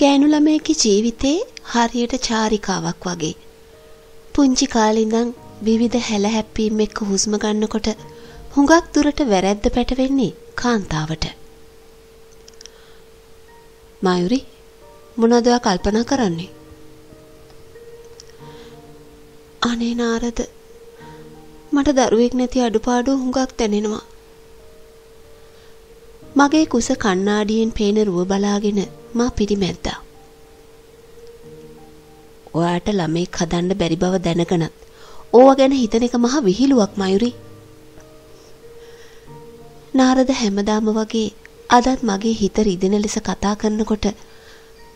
ගෑනු ළමයෙක්ගේ ජීවිතේ හරියට චාරිකාවක් වගේ. පුංචි කාලේ ඉඳන් විවිධ හැලහැප්පීම් එක්ක හුස්ම ගන්නකොට හුඟක් දුරට වැරැද්ද පැටවෙන්නේ කාන්තාවට. මයුරි මොනවද ඔයා කල්පනා කරන්නේ? අනේ නාරද මට දරුවෙක් නැති අඩුපාඩු හුඟක් දැනෙනවා. මගේ කුස කණ්ණාඩියෙන් පේන රුව බලාගෙන මා පිරිමැද්දා. ඔයාට ළමෙක් හදන්න බැරි බව දැනගෙනත් ඕවා ගැන හිතන එක මහ විහිළුවක් මයුරි. නාරද හැමදාම වගේ අදත් මගේ හිත රිදෙන ලෙස කතා කරනකොට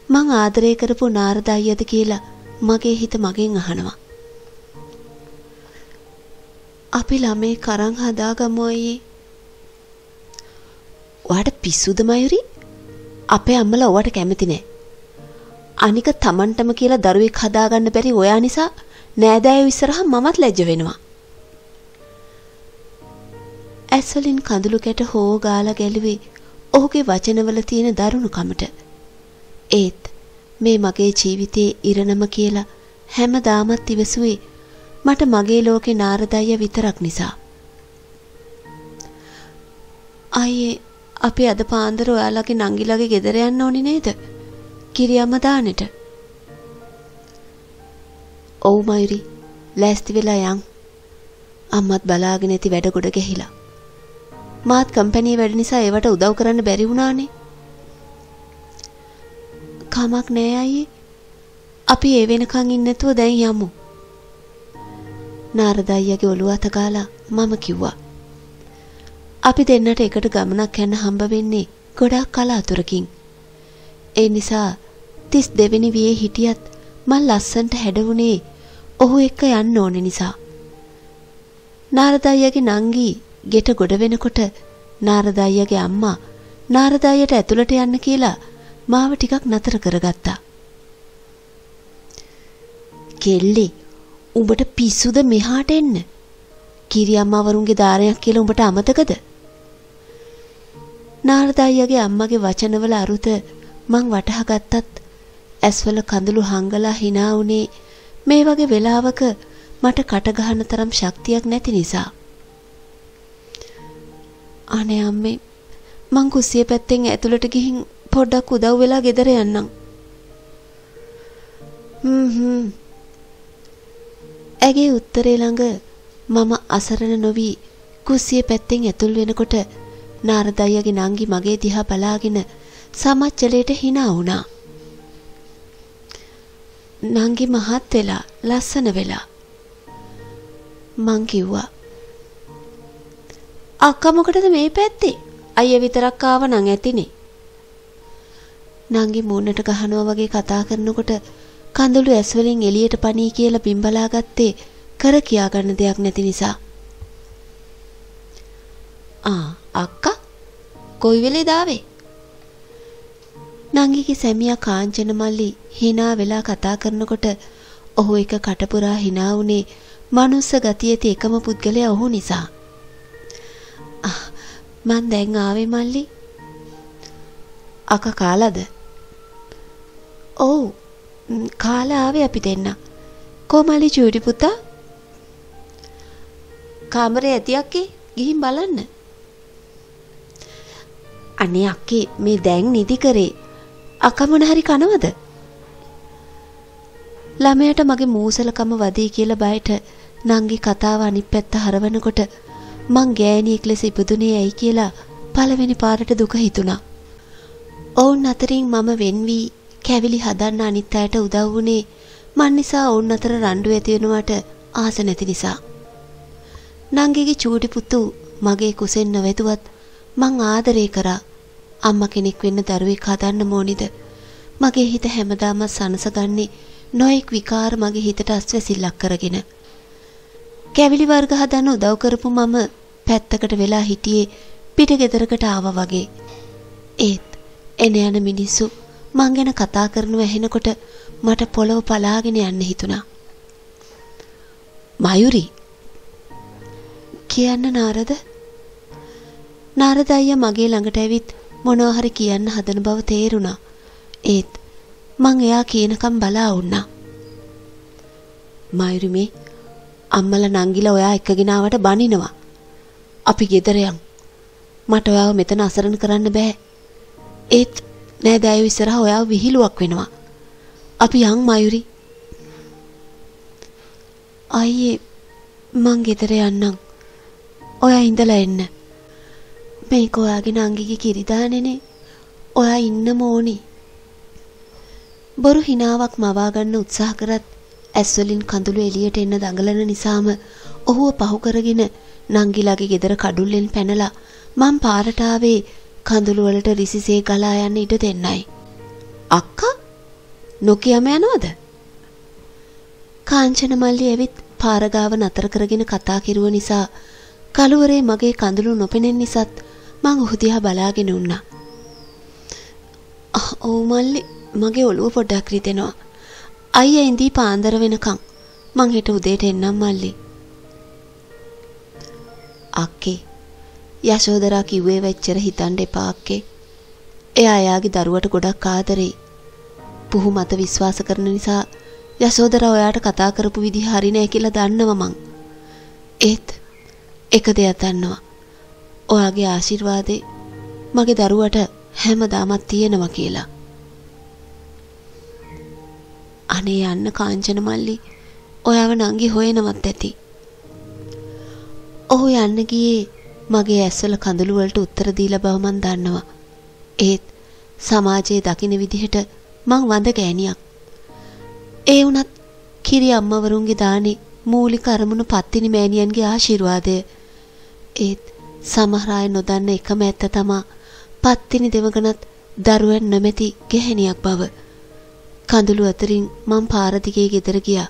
මං ආදරය කරපු නාරද අයියද කියලා මගේ හිත මගෙන් අහනවා. අපි ළමේ කරන් හදාගමු අයියේ. ඔයාට පිස්සුද මයුරි? අපේ අම්මලා ඔයාට කැමති නෑ. අනික Tamanටම කියලා දරුවෙක් හදාගන්න බැරි ඔයා නිසා නෑදෑයෝ ඉස්සරහා මමත් ලැජ්ජ වෙනවා. ඇස්වලින් කඳුළු කැට හෝ ගාලා ගැලුවේ ඔහුගේ වචනවල තියෙන දරුණුකමට. ඒත් මේ මගේ ජීවිතයේ ඉරණම කියලා හැමදාමත් ඉවසුවේ මට මගේ ලෝකේ නාරදయ్య විතරක් නිසා. අයියේ අපි අද පාන්දර ඔයාලගේ නංගිලගේ ගෙදර යන්න ඕනි නේද? කිරියම්ම දානෙට. ඔව් මයුරි ලෑස්ති වෙලා යන්. අම්මත් බලාගෙන ඇති වැඩ ගොඩ ගැහිලා. මාත් කම්පැනි වැඩ නිසා ඒවට උදව් කරන්න බැරි වුණානේ. කමක් නෑ අයියේ. අපි ඒ වෙනකන් ඉන්නතුව දැන් යමු. නාරද අයියාගේ ඔළුව අත ගාලා මම කිව්වා. අපි දෙන්නට එකට ගමනක් යන්න හම්බ වෙන්නේ ගොඩාක් කලාතුරකින්. ඒ නිසා 32 වෙනි වියේ හිටියත් මං ලස්සන්ට හැඩවුණේ ඔහු එක්ක යන්න ඕන නිසා. නාරද අයියාගේ නංගි ගෙට ගොඩ වෙනකොට නාරද අයියාගේ අම්මා නාරද අයියට ඇතුළට යන්න කියලා මාව ටිකක් නතර කරගත්තා. කෙල්ලේ උඹට පිස්සුද මෙහාට එන්න? කිරි අම්මාවරුන්ගේ දාරයක් කියලා උඹට අමතකද? නාරද අයියාගේ අම්මගේ වචනවල අරුත මං වටහා ගත්තත් ඇස්වල කඳුළු හංගලා hina උනේ මේ වගේ වෙලාවක මට කට ගහන තරම් ශක්තියක් නැති නිසා. අනේ අම්මේ මං කුස්සිය පැත්තෙන් ඇතුළට ගිහින් පොඩ්ඩක් උදව් වෙලා ගෙදර යන්නම්. හ්ම් හ්ම්. ඇගේ උත්තරේ ළඟ මම අසරණ නොවි කුස්සිය පැත්තෙන් ඇතුල් වෙනකොට නාරදయ్యගේ නංගි මගේ දිහා බලාගෙන සමච්චලයට hina වුණා. නංගි මහත් වෙලා ලස්සන වෙලා මං කිව්වා අක්කා මොකටද මේ පැත්තේ? අයියා විතරක් ආව නම් ඇතිනේ. නංගි මූණට ගහනවා වගේ කතා කරනකොට කඳුළු ඇස් වලින් එළියට පණී කියලා බිම්බලා ගත්තේ කර කියා ගන්න දෙයක් නැති නිසා. ආ අක්කා කොයි වෙලේද ආවේ නංගිගේ සැමියා කාංචන මල්ලි hina වෙලා කතා කරනකොට ඔහු එක කටපුරා hina වුනේ මනුස්ස ගතියේ එකම පුද්ගලයා ඔහු නිසා. මං දැන් ආවේ මල්ලි. අක කාලාද? ඔව්. කාලා ආවේ අපි දෙන්න. කොමලි චූටි පුතා? කාමරේ ඇතියක්කේ ගිහින් බලන්න. අනේ අක්කේ මේ දැන් නිදි කරේ අකමන හරි කනවද? ළමයට මගේ මූසලකම වදී කියලා බයට නංගි කතාව අනිත් පැත්ත හරවනකොට මං ගෑණියෙක් ලෙස ඉපදුනේ ඇයි කියලා පළවෙනි පාරට දුක හිතුණා. ඔවුන් අතරින් මම වෙන් වී කැවිලි හදන්න අනිත් අයට උදව් වුණේ මන් නිසා ඔවුන් අතර රණ්ඩු ඇති වෙනවට ආස නැති නිසා. නංගිගේ චූටි පුතු මගේ කුසෙන් නොවැදුවත් මං ආදරේ කරා අම්මා කෙනෙක් වෙන්න දරුවෙක් හදන්න ඕනිද? මගේ හිත හැමදාම සනසගන්නේ නොඑක් විකාර මගේ හිතට අස්වැසිල්ලක් කරගෙන. කැවිලි වර්ග හදන්න උදව් කරපු මම පැත්තකට වෙලා හිටියේ පිට ගෙදරකට ආවා වගේ. ඒත් එන යන මිනිස්සු මං ගැන කතා කරනව ඇහෙනකොට මට පොළව පලාගෙන යන්න හිතුණා. මයුරි කියන්න නාරද? නාරද අයියා මගේ ළඟට ඇවිත් මොනවා හරි කියන්න හදන බව තේරුණා. ඒත් මං එයා කියනකම් බලා වුණා. මයුරි මේ අම්මලා නංගිලා ඔයා එක්කගෙන ආවට බනිනවා. අපි ගෙදර යන්. මට ඔයාව මෙතන අසරණ කරන්න බෑ. ඒත් නෑ දෑයෝ ඉස්සරහා ඔයාව විහිළුවක් වෙනවා. අපි යන් මයුරි. අයියේ මං ගෙදර යන්නම්. ඔයා ඉඳලා එන්න. මේක ඔයාගේ නංගිගේ කිරිදානේනේ. ඔයා ඉන්නම ඕනි. බොරු හිනාවක් මවා ගන්න උත්සාහ කරත් ඇස් වලින් කඳුළු එළියට එන්න දඟලන නිසාම ඔහුව පහු කරගෙන නංගිලාගේ ගෙදර කඩුල්ලෙන් පැනලා මං පාරට ආවේ කඳුළු වලට රිසිසේ ගලා යන්න ඉඩ දෙන්නයි. අක්කා නොකියම යනවද? කාංචන මල්ලි ඇවිත් පාර ගාව නතර කරගෙන කතා කෙරුව නිසා කලුවරේ මගේ කඳුළු නොපෙනෙන නිසාත් මං ඔහු දිහා බලාගෙන උන්නා. ඔව් මල්ලි මගේ ඔළුව පොඩ්ඩක් රිදෙනවා. අයියා ඉඳී පාන්දර වෙනකන් මං හෙට උදේට එන්නම් මල්ලි. අක්කේ යශෝදරා කිව්වේ වෙච්චර හිතන්න එපා අක්කේ. එයා එයාගේ දරුවට ගොඩක් ආදරෙයි. පුහු මත විශ්වාස කරන නිසා යශෝදරා ඔයාට කතා කරපු විදිහ හරි නෑ කියලා දන්නවා මං. ඒත් එක දෙයක් දන්නවා. ඔයාගේ ආශිර්වාදේ මගේ දරුවට හැමදාමත් තියෙනවා කියලා. අනේ යන්න කාංචන මල්ලි ඔයාව නංගි හොයනවත් ඇති. ඔහු යන්න ගියේ මගේ ඇස්වල කඳුළු වලට උත්තර දීලා බව මන් දන්නවා. ඒත් සමාජයේ දකින විදිහට මං වඳ ගෑණියක්. ඒ වුණත් කිරි අම්මවරුන්ගේ දානේ මූලික අරමුණු පත්තිනි මෑණියන්ගේ ආශිර්වාදය. ඒත් සමහර අය නොදන්න එකම ඇත්ත තමා පත්තිනි දෙවගණත් දරුවන් නොමැති ගැහණියක් බව. කඳුළු අතරින් මං පාර දිගේ ගෙදර ගියා.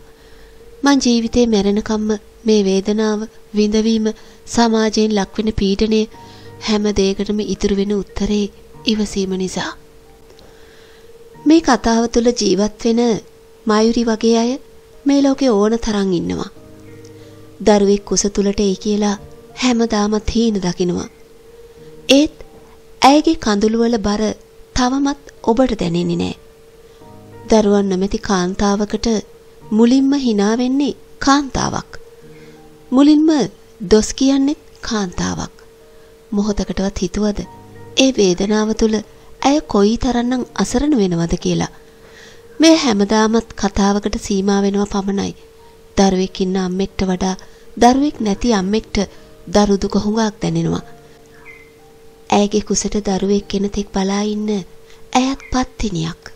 මං ජීවිතේ මැරෙනකම්ම මේ වේදනාව විඳවීම සමාජයෙන් ලක්වෙන පීඩනය හැම දෙයකටම ඉතුරු වෙන උත්තරේ ඉවසීම නිසා. මේ කතාව තුළ ජීවත් වෙන මයුරි වගේ අය මේ ලෝකේ ඕන තරම් ඉන්නවා. දරුවෙක් කුස තුලට එයි කියලා හැමදාමත් හීන දකිනවා. ඒත් ඇයගේ කඳුළු වල බර තවමත් ඔබට දැනෙන්නේ නැහැ. දරුවන් නැමැති කාන්තාවකට මුලින්ම hina වෙන්නේ කාන්තාවක්. මුලින්ම දොස් කියන්නේ කාන්තාවක්. මොහොතකටවත් හිතුවද ඒ වේදනාව තුළ ඇය කොයි තරම්නම් අසරණ වෙනවද කියලා. මේ හැමදාමත් කතාවකට සීමා වෙනවා පමණයි. දරුවෙක් ඉන්න අම්මෙක්ට වඩා දරුවෙක් නැති අම්මෙක්ට දරු දුක හුඟක් දැනෙනවා. ඇයගේ කුසට දරුවෙක් එන තෙක් බලා ඉන්න ඇයත් පත්තිනියක්.